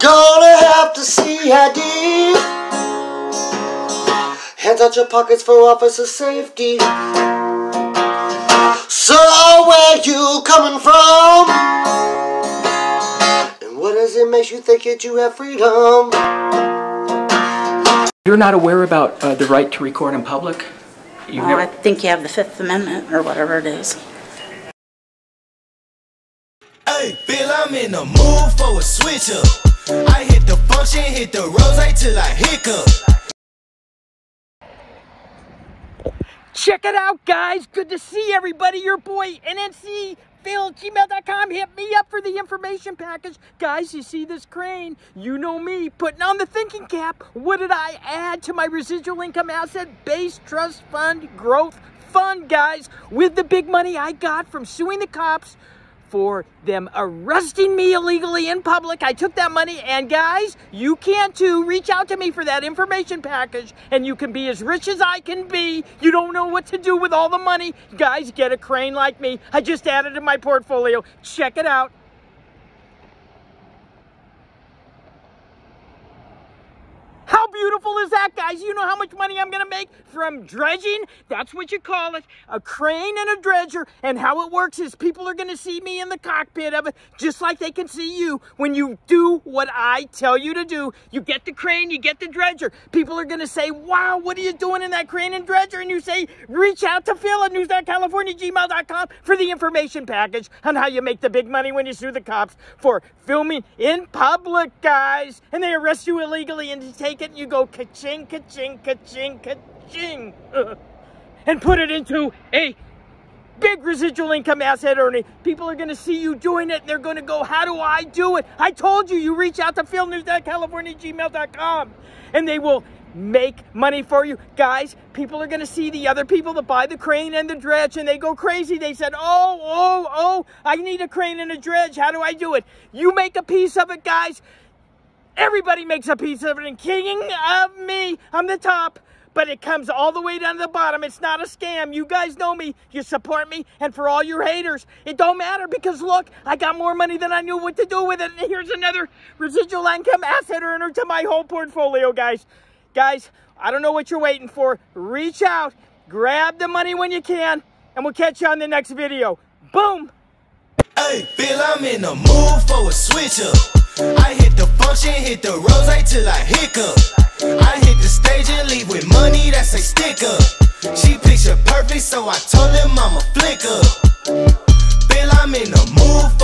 Gonna have to see ID. Hands out your pockets for officer safety. So where you coming from? And what does it make you think that you have freedom? You're not aware about uh, the right to record in public? You've Well, I think you have the Fifth Amendment or whatever it is. Hey, Bill, I'm in the mood for a switch up. I hit the function, hit the rose till I hiccup. Check it out, guys. Good to see everybody. Your boy, NNC. Phil, gmail.com. Hit me up for the information package. Guys, you see this crane? You know me. Putting on the thinking cap. What did I add to my residual income asset base trust fund growth fund, guys? With the big money I got from suing the cops for them arresting me illegally in public. I took that money, and guys, you can too. Reach out to me for that information package, and you can be as rich as I can be. You don't know what to do with all the money. Guys, get a crane like me. I just added to my portfolio. Check it out. How that, guys? You know how much money I'm gonna make from dredging? That's what you call it. A crane and a dredger. And how it works is people are gonna see me in the cockpit of it, just like they can see you when you do what I tell you to do. You get the crane, you get the dredger. People are gonna say, wow, what are you doing in that crane and dredger? And you say, reach out to Phil at news.californiagmail.com for the information package on how you make the big money when you sue the cops for filming in public, guys. And they arrest you illegally and you take it and you go ka-ching, ka-ching, ka-ching, ka-ching. Uh, and put it into a big residual income asset earning. People are going to see you doing it and they're going to go, How do I do it? I told you, you reach out to philnews.californiagmail.com and they will make money for you. Guys, people are going to see the other people that buy the crane and the dredge and they go crazy. They said, Oh, oh, oh, I need a crane and a dredge. How do I do it? You make a piece of it, guys. Everybody makes a piece of it, and king of me, I'm the top. But it comes all the way down to the bottom. It's not a scam. You guys know me. You support me. And for all your haters, it don't matter because look, I got more money than I knew what to do with it. And here's another residual income asset earner to my whole portfolio, guys. Guys, I don't know what you're waiting for. Reach out, grab the money when you can, and we'll catch you on the next video. Boom! Hey, Bill, I'm in the mood for a switch up. I hit the function, hit the rose till I hiccup. I hit the stage and leave with money that's a stick up. She picture perfect, so I told him I'm a flick up. Bill, I'm in the mood